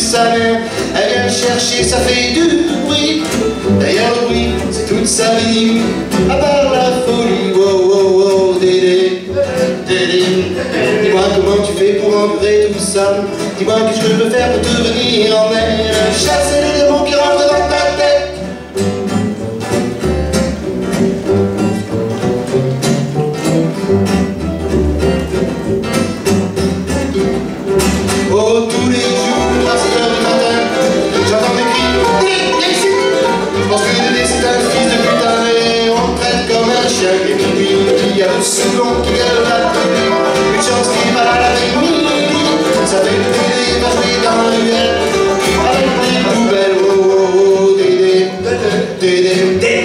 sa mère. Elle vient chercher sa fille du bruit. D'ailleurs, le bruit, c'est toute sa vie. À part la folie, wow, wow, wow, Dédé. Dédé. Dis-moi comment tu fais pour entrer tout ça. Dis-moi qu'est-ce que je peux faire pour devenir en elle. Chasser les démons qui rentrent dans Did it. Did it.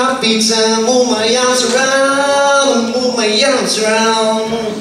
My and move my arms around, move my arms around.